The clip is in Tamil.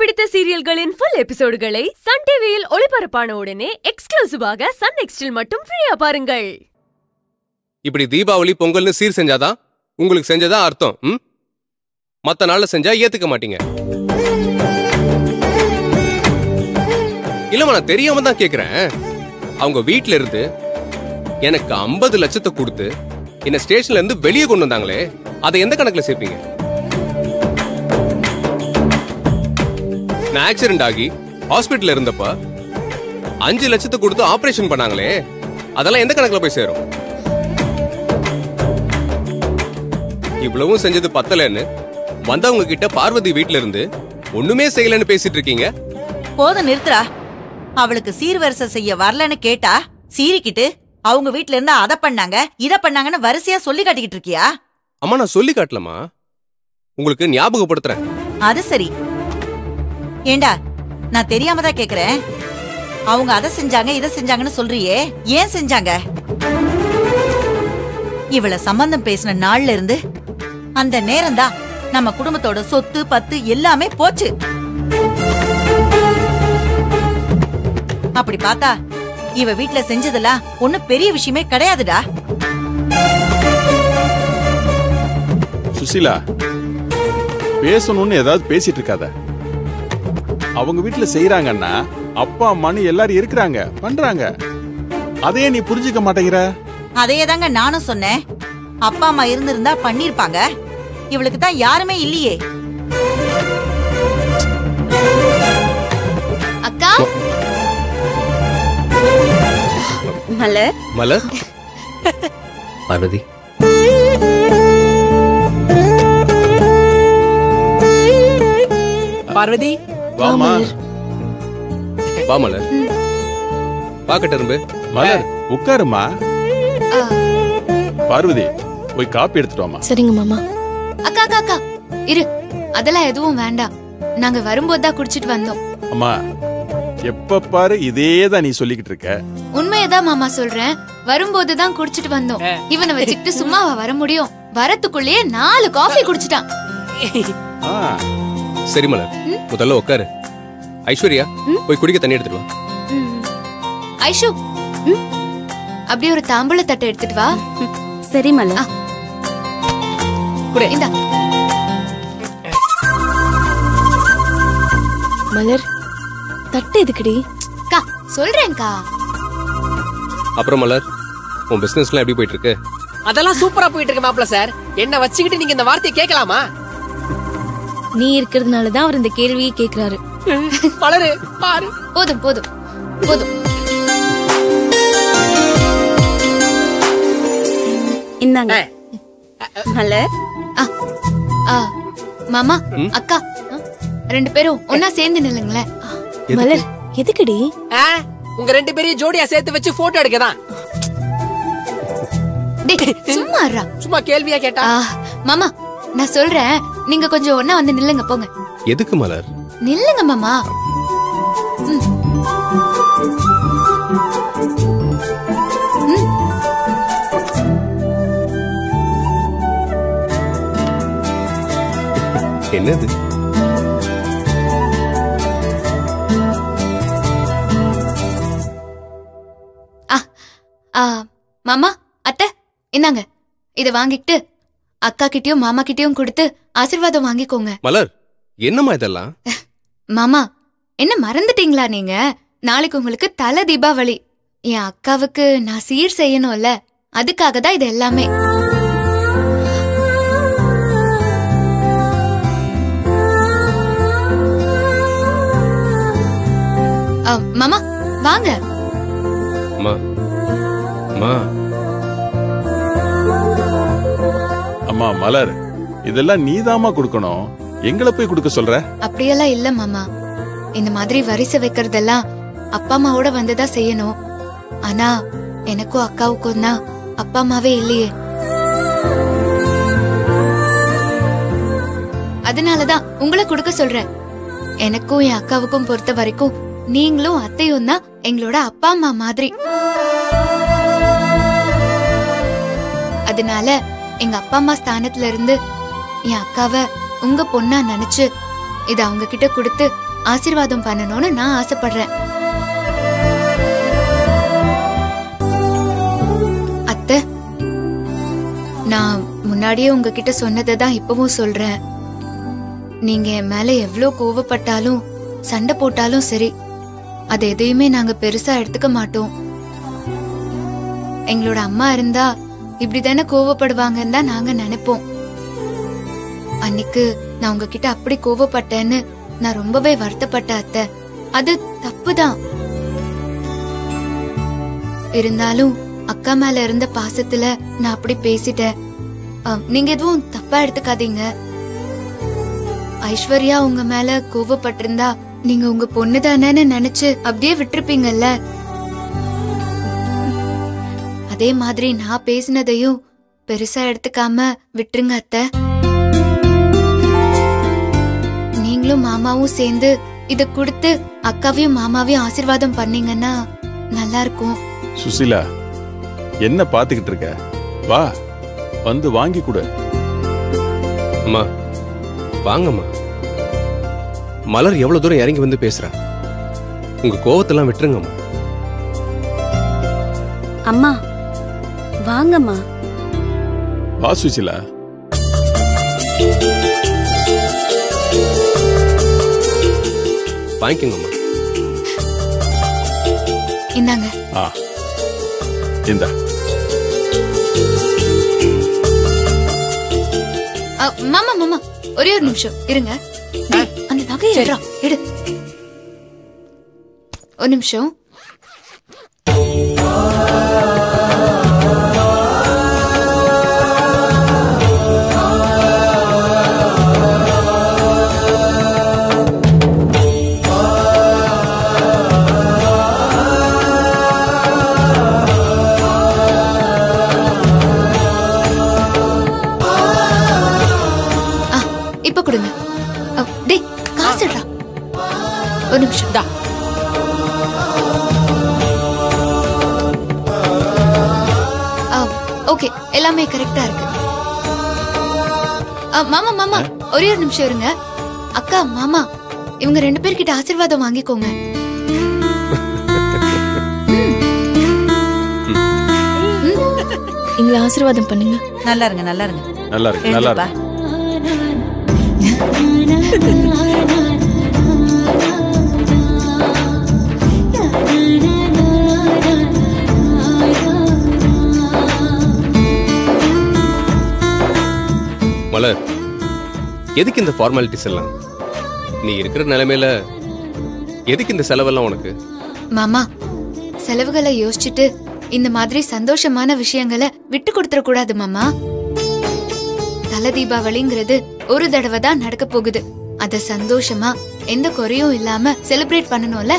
பிடித்த சீரியல்களின் ஃபுல் எபிசோடுகளை சன் டிவியில் ஒளிபரப்பான உடனே எக்ஸ்க்ளூசிவாக சன் நெக்ஸ்டில் மட்டும் ஃப்ரீயா பாருங்கள். இப்படி தீபாவளி பொங்கல்னு சீர் செஞ்சாதான் உங்களுக்கு செஞ்சதா அர்த்தம் ம்? மத்த நாள்ல செஞ்சா ஏத்துக்க மாட்டீங்க. இல்லம்மா நான் தெரியாம தான் கேட்குறேன் அவங்க வீட்ல இருந்து எனக்கு 50 லட்சத்தை கொடுத்து என்ன ஸ்டேஷன்ல இருந்து வெளியே கொண்டு வந்தாங்களே அதை எந்த கணக்குல சேர்ப்பீங்க? நான் ஆக்சிடென்ட் ஆகி ஹாஸ்பிட்டல்ல இருந்தப்ப அஞ்சு லட்சத்தை கொடுத்து ஆபரேஷன் பண்ணாங்களே அதெல்லாம் எந்த கணக்குல போய் சேரும்? இவ்வளவும் செஞ்சது பத்தலன்னு வந்தவங்க கிட்ட பார்வதி வீட்ல இருந்து ஒண்ணுமே செய்யலன்னு பேசிட்டு இருக்கீங்க? போதும் நிறுத்துறா. அவளுக்கு சீர்வரிசை செய்ய வரலன்னு கேட்டா சீரிக்கிட்டு அவங்க வீட்ல இருந்து அத பண்ணாங்க இத பண்ணாங்கன்னு வரிசையா சொல்லி காட்டிக்கிட்டு இருக்கியா? அம்மா நான் சொல்லி காட்டலமா உங்களுக்கு ஞாபகப்படுத்துறேன். அது சரி. ஏண்டா நான் தெரியாம தான் கேக்குறேன். அவங்க அதை செஞ்சாங்க இத செஞ்சாங்கன்னு சொல்றியே. ஏன் செஞ்சாங்க? இவள சம்பந்தம் பேசின நாள்ல இருந்து அந்த நேரம் தான் நம்ம குடும்பத்தோட சொத்து பத்து எல்லாமே போச்சு. அப்படி பார்த்தா இவ வீட்ல செஞ்சதெல்லாம் ஒன்னும் பெரிய விஷயமே கிடையாதுடா. சுசிலா பேசணும்னு ஏதாவது பேசிட்டு இருக்காத. அவங்க வீட்டுல செய்யறாங்கன்னா அப்பா அம்மான்னு எல்லாரும் இருக்கிறாங்க பண்றாங்க. அதையே நீ புரிஞ்சுக்க மாட்டேங்கிற? அதையே தாங்க நானும் சொன்னேன். அப்பா அம்மா இருந்திருந்தா பண்ணிருப்பாங்க. இவளுக்கு தான் யாருமே இல்லையே. அக்கா? மலர்? மலர்? பார்வதி. பார்வதி வாமா. வா மலர் பாக்கட்டு இரும்பு. மலர் உட்காருமா. பார்வதி போய் காப்பி எடுத்துட்டு வாமா. சரிங்க மாமா. அக்கா அக்கா அக்கா. இரு. அதெல்லாம் எதுவும் வேண்டாம். நாங்க வரும்போது தான் குடிச்சிட்டு வந்தோம். அம்மா எப்ப பாரு இதே தான் நீ சொல்லிக்கிட்டு இருக்க. உண்மையதான் மாமா சொல்றேன். வரும்போது தான் குடிச்சிட்டு வந்தோம். இவனை வச்சுக்கிட்டு சும்மாவா வர முடியும்? வரத்துக்குள்ளேயே நாலு காஃபி குடிச்சிட்டான். ஆ, சரி மலர் முதல்ல உட்காரு ஐஸ்வர்யா போய் குடிக்க தண்ணி எடுத்துட்டு வா. ஐஷு அப்படியே ஒரு தாம்பூல தட்டை எடுத்துட்டு வா. சரி மலர். குடு. இந்தா. மலர் தட்டு எதுக்குடி? அக்கா சொல்றேன்க்கா. அப்புறம் மலர் உன் பிசினஸ்லாம் எப்படி போயிட்டு இருக்கு? அதெல்லாம் சூப்பரா போயிட்டு இருக்கு மாப்பிள சார். என்ன வச்சுக்கிட்டு நீங்க இந்த வார்த்தையை கேட்கலாமா? நீ இருக்கிறதுனால தான் அவர் இந்த கேள்வியை கேக்குறாரு. மலரு பாரு. போதும் போதும் போதும். இந்தாங்க. மலர் ஆ, ஆ, மாமா அக்கா ரெண்டு பேரும் ஒன்னா சேர்ந்து நில்லுங்களேன். மலர் எதுக்குடி? ஆ, உங்க ரெண்டு பேரையும் ஜோடியா சேர்த்து வச்சு போட்டோ எடுக்கதான். டேய், சும்மா. சும்மா கேள்வியா கேட்டா? ஆ, மாமா நான் சொல்றேன். நீங்க கொஞ்சம் ஒன்னா வந்து நில்லுங்க போங்க. எதுக்கு மலர்? நில்லுங்க மாமா. என்னது? மாமா அத்தை இந்தாங்க. இத வாங்கிட்டு அக்கா கிட்டயும் மாமா கிட்டயும் கொடுத்து ஆசீர்வாதம் வாங்கிக்கோங்க. மலர் என்னம்மா இதெல்லாம்? மாமா என்ன மறந்துட்டீங்களா நீங்க? நாளைக்கு உங்களுக்கு தல தீபாவளி. என் அக்காவுக்கு நான் சீர் செய்யணும்ல அதுக்காக தான் இது எல்லாமே. மாமா வாங்க. அம்மா அம்மா அம்மா மலர். இதெல்லாம் நீதாமா கொடுக்கணும். எங்களை போய் கொடுக்க சொல்ற? அப்படியெல்லாம் இல்ல மாமா. இந்த மாதிரி வரிசை வைக்கிறதெல்லாம் அப்பா அம்மாவோட வந்துதான் செய்யணும். ஆனா எனக்கும் அக்காவுக்கும் தான் அப்பா அம்மாவே இல்லையே. அதனாலதான் உங்களை கொடுக்க சொல்றேன். எனக்கும் என் அக்காவுக்கும் பொறுத்த வரைக்கும் நீங்களும் அத்தையும் தான் எங்களோட அப்பா அம்மா மாதிரி. அதனால எங்க அப்பா அம்மா ஸ்தானத்துல இருந்து என் அக்காவை உங்க பொண்ணா நினைச்சு இதை அவங்க கிட்ட கொடுத்து ஆசீர்வாதம் பண்ணணும்னு நான் ஆசைப்படுறேன். அத்தை நான் முன்னாடியே உங்ககிட்ட சொன்னதை தான் இப்பவும் சொல்றேன். நீங்க என் மேல எவ்வளோ கோவப்பட்டாலும் சண்டை போட்டாலும் சரி அது எதையுமே நாங்க பெருசா எடுத்துக்க மாட்டோம். எங்களோட அம்மா இருந்தா இப்படிதானே கோவப்படுவாங்கன்னு தான் நாங்க நினைப்போம். அன்னைக்கு நான் உங்ககிட்ட அப்படி கோவப்பட்டேன்னு நான் ரொம்பவே வருத்தப்பட்ட அத்தை. அது தப்புதான். இருந்தாலும் அக்கா மேல இருந்த பாசத்துல நான் அப்படி பேசிட்டேன். நீங்க எதுவும் தப்பா எடுத்துக்காதீங்க. ஐஸ்வர்யா உங்க மேல கோவப்பட்டிருந்தா நீங்க உங்க பொண்ணு தானேன்னு நினைச்சு அப்படியே விட்டுருப்பீங்கல்ல? அதே மாதிரி நான் பேசினதையும் பெருசா எடுத்துக்காம விட்டுருங்க அத்தை. நீங்களும் மாமாவும் சேர்ந்து இத கொடுத்து அக்காவையும் மாமாவையும் ஆசீர்வாதம் பண்ணீங்கன்னா நல்லா இருக்கும் சுசிலா என்ன பாத்துக்கிட்டு இருக்க? வா வந்து வாங்கி கொடு. அம்மா வாங்கம்மா. மலர் எவ்வளவு தூரம் இறங்கி வந்து பேசுறா? உங்க கோவத்தெல்லாம் விட்டுருங்கம்மா. அம்மா வாங்கம்மா. வா சுசிலா. வாங்கிக்கோங்கம்மா. இந்தாங்க. ஆ இந்த. மாமா மாமா ஒரே ஒரு நிமிஷம் இருங்க. அந்த நகையை எடு. ஒரு நிமிஷம். இப்ப கொடுங்க டேய் காசு எடுறா. ஒரு நிமிஷம். இந்தா. ஓகே எல்லாமே கரெக்டா இருக்கு. அ, மாமா மாமா ஒரே ஒரு நிமிஷம் இருங்க. அக்கா மாமா இவங்க ரெண்டு பேர்கிட்ட ஆசீர்வாதம் வாங்கிக்கோங்க. எங்களை ஆசீர்வாதம் பண்ணுங்க. நல்லா இருங்க நல்லா இருங்க. நல்லா இருக்கு நல்லா இருக்கு. மலர் எதுக்கு இந்த ஃபார்மாலிட்டிஸ் எல்லாம்? நீ இருக்கிற நிலைமையில எதுக்கு இந்த செலவெல்லாம் உனக்கு? மாமா செலவுகளை யோசிச்சுட்டு இந்த மாதிரி சந்தோஷமான விஷயங்களை விட்டு கொடுத்துட கூடாது மாமா. தல தீபாவளிங்கிறது ஒரு தடவை தான் நடக்க போகுது. அத சந்தோஷமா எந்த குறையும் இல்லாம செலிப்ரேட் பண்ணணும்ல?